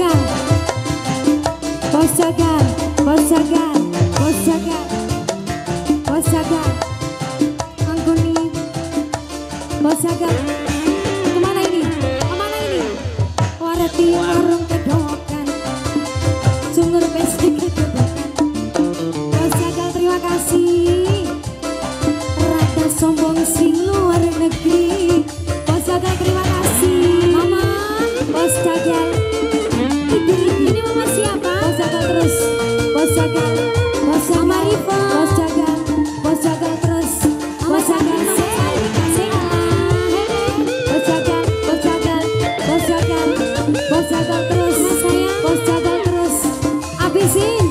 Posakan, posakan, posakan, posakan, posakan. Angkuni, posakan. Ke mana ini? Ke mana ini? Warati warung. Cuisine.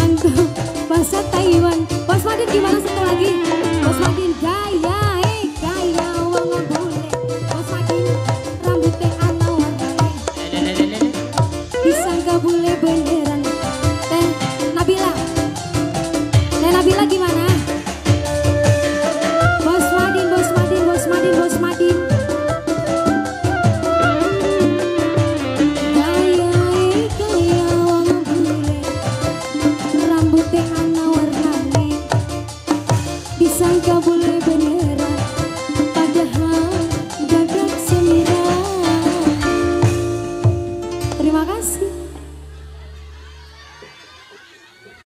Anggo bahasa Taiwan. Bos Madin gimana satu lagi? Bos Madin gaya. disangka bulan